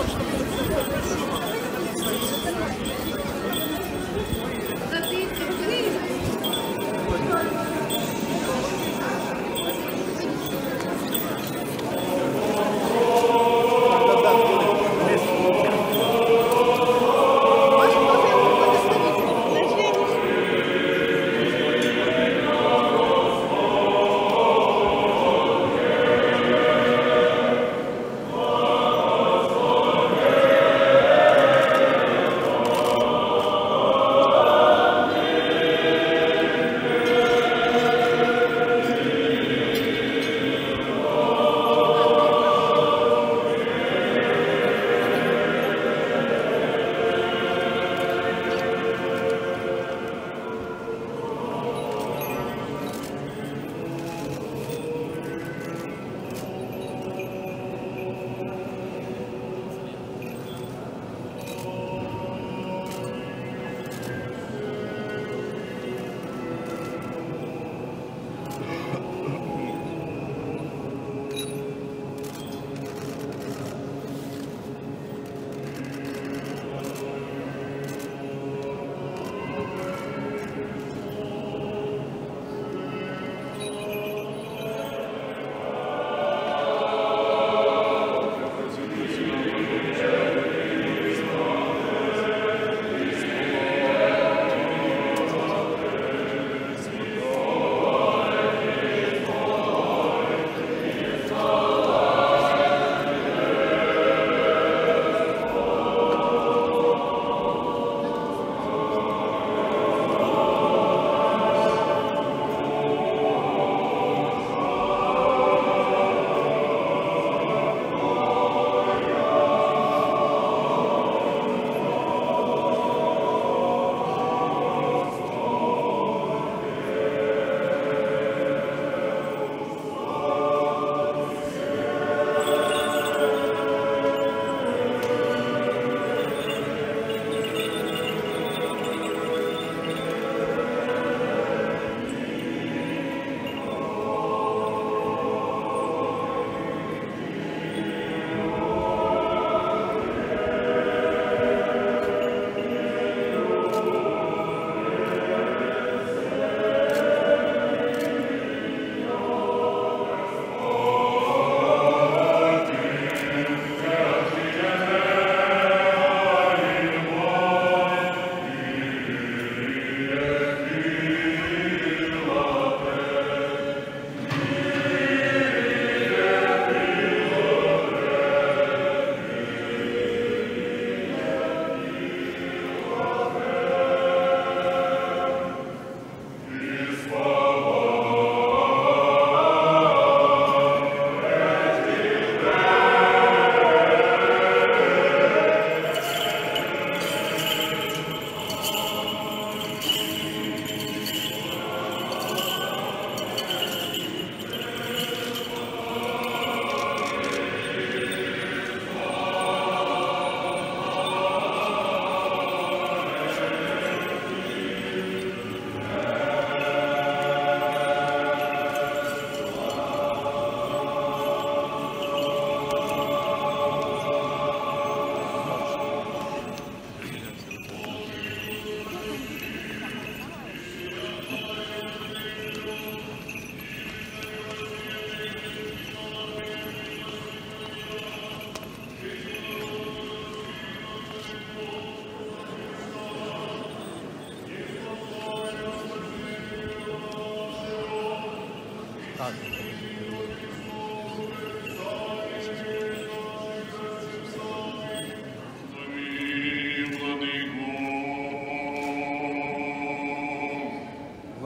I think it's a good one.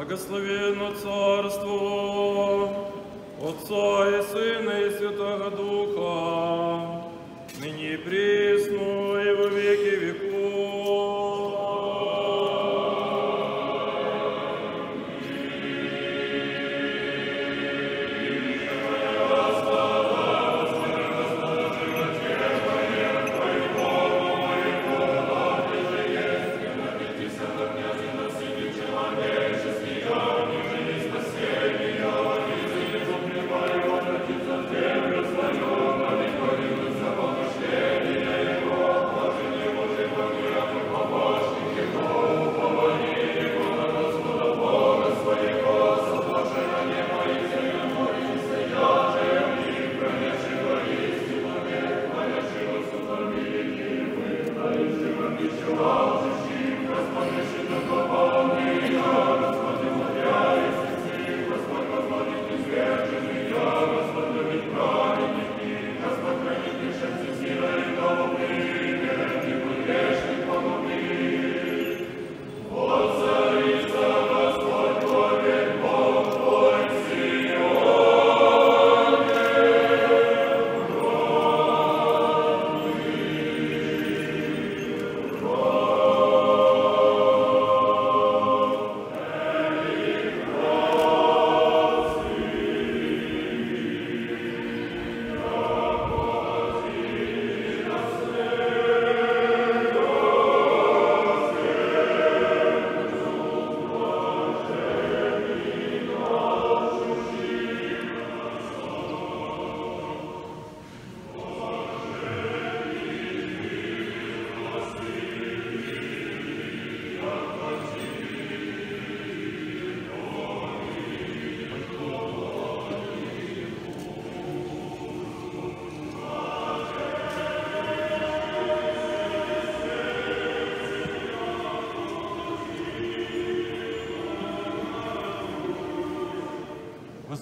Благословенно Царство Отца и Сына и Святого Духа, нині прісну.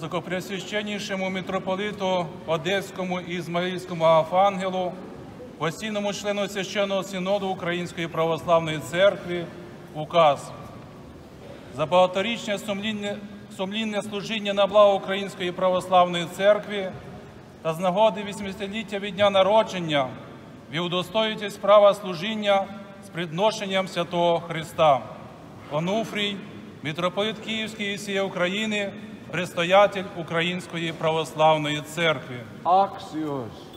Високопреосвященнішому митрополиту Одеському і Ізмаїльському Афангелу, постійному члену священного синоду Української православної церкви, указ за багаторічне сумлінне, сумлінне служіння на благо Української православної церкви та з нагоди 80-ліття від дня народження ви удостоїтесь права служіння з підношенням святого Христа. Онуфрій, митрополит Київський і всієї України, предстоятель Української православної церкви. Axios.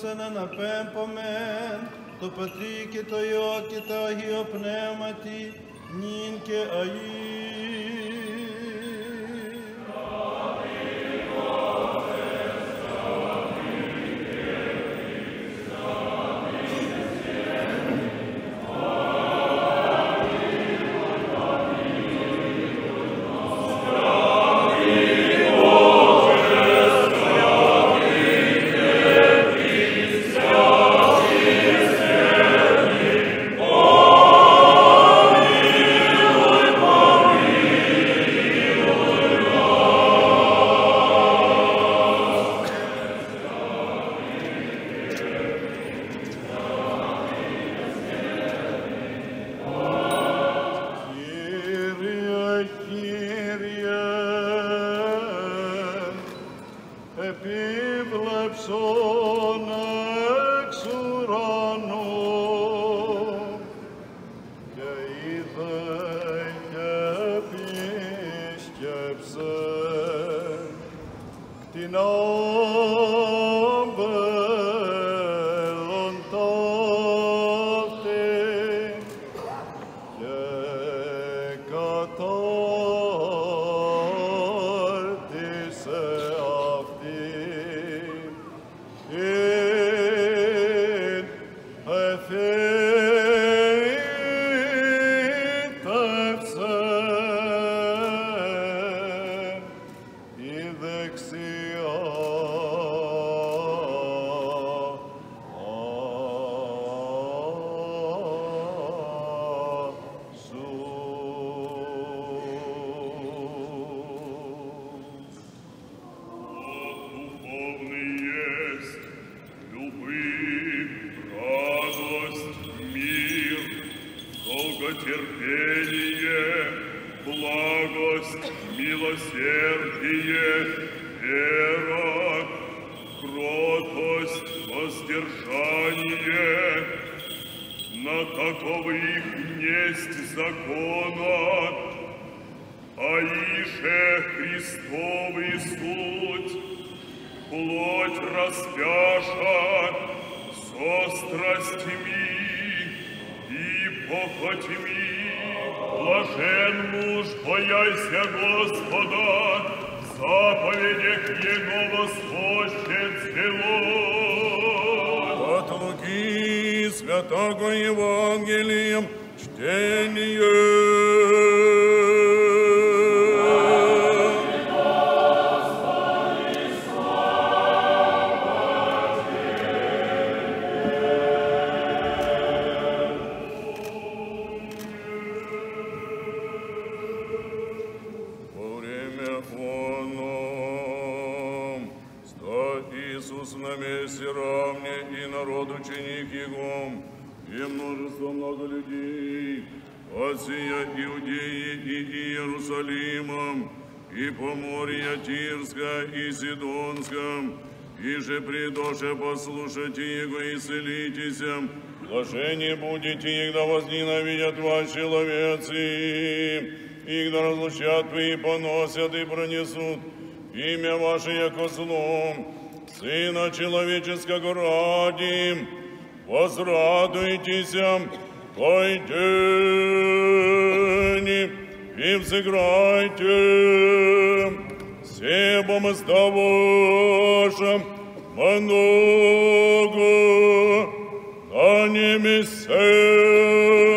Την δόξα να αναπέμπομεν, το Πατρί και το Υιό και το Αγίο Πνεύματι, νυν και αΐ. την Блажен муж, бояйся Господа, заповедях Его восхощет зело. От Луки Святого Евангелием чтение. От сия Иудеи и Иерусалима, и Поморья Тирска и Сидонска, и же придоше послушайте Его и исцелитесь, блажение будете, когда возненавидят вас человецы, и да разлучат вы и поносят и пронесут имя ваше яко злом, Сына Человеческого ради, возрадуйтесь, той и взыграйте, себом вашим много на небесе.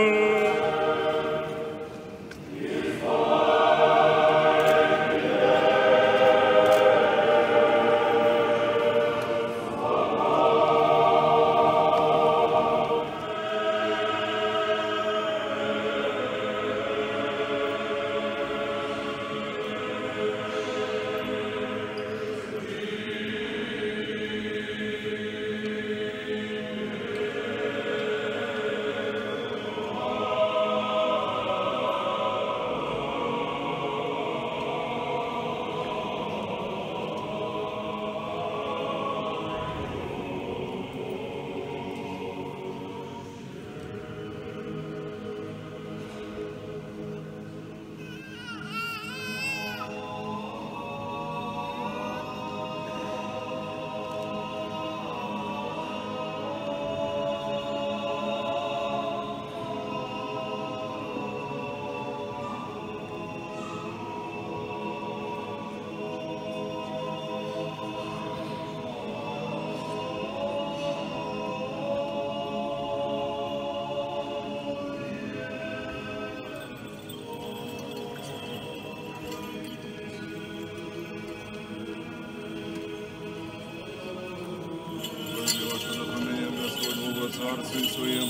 Царстве Своем,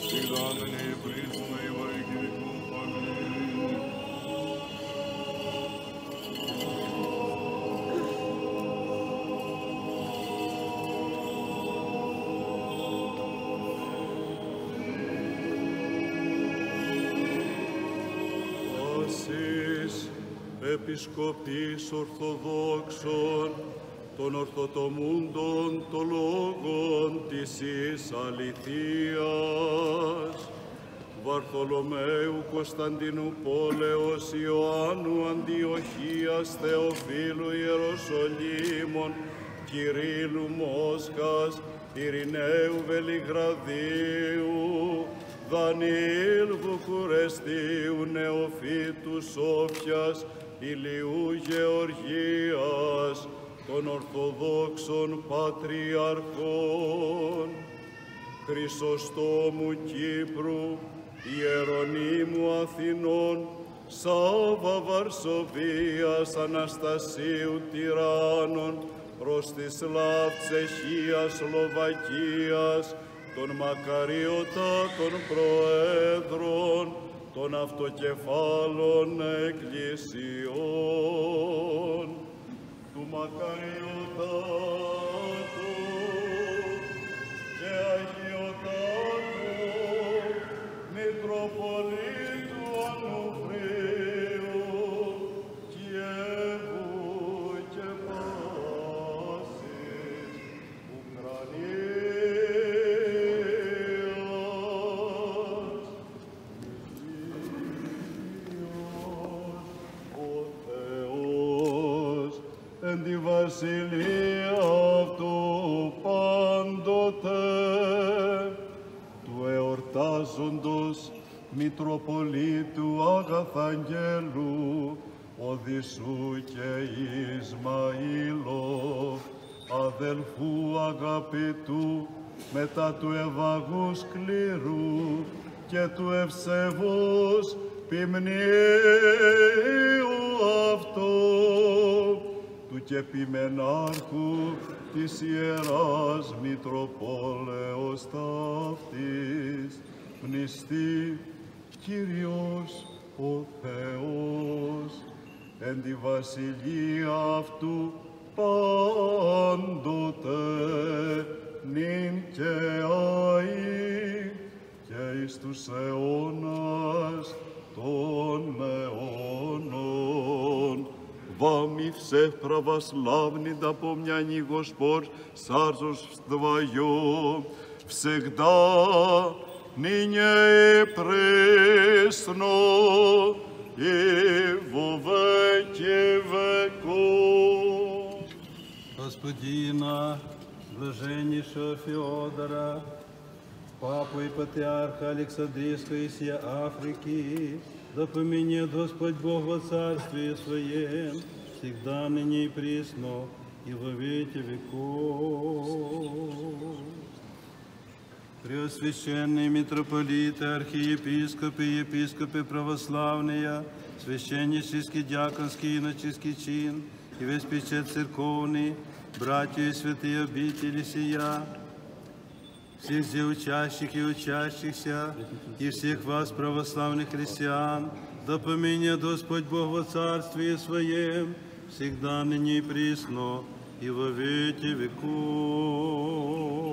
всегда ныне и присно и во веки веков. Аминь. Όσης επισκοπής Ορθοδόξων των ορθοτομούντων το λόγων της εις αληθείας. Βαρθολομαίου Κωνσταντινού Πόλεως Ιωάννου Αντιοχίας Θεοφίλου Ιεροσολύμων Κυρίλου Μόσχας Ειρηναίου Βελιγραδίου Δανιήλ Βουκουρεστίου Νεοφύτου Σόφιας Ηλιού Γεωργίας των Ορθοδόξων Πατριαρχών. Χρυσοστόμου Κύπρου, Ιερονίμου Αθηνών, Σάβα Βαρσοβίας, Αναστασίου Τυράννων, Ροστισλάβ Τσεχίας, Σλοβακίας, των Μακαριωτάτων Προέδρων, των αυτοκεφάλων εκκλησιών, του Μακαριωτάτου και Αγιωτάτου Μητροπολίτου Οδυσσού και Ισμαήλο αδελφού αγαπητού μετά του ευαγού σκληρού και του ευσεβούς ποιμνίου αυτό του και ποιμενάρχου της Ιεράς Μητροπόλεως ταύτης πνιστή Κύριος ο Θεός εν τη βασιλεία αυτού πάντοτε νυν και αεί και εις τους αιώνας των αιώνων. Вами всех православных да помняни Господь, царствуешь вдвоем, всегда, ныне и пресно, и во веки веков. Господина, блаженнейшего Феодора, Папу и Патриарха Александрийской и Африки, да поменет Господь Бог во Царстве Своем, всегда ныне и присно, и во веки веков. Преосвященные митрополиты, архиепископы, епископы православные, священнический, диаконский, иноческий чин и весь печать церковный, братья и святые обители сия, всех здесь учащих и учащихся, и всех вас, православных христиан, да поменет Господь Бог во Царстве Своем, всегда ныне и присно, и во веки веков.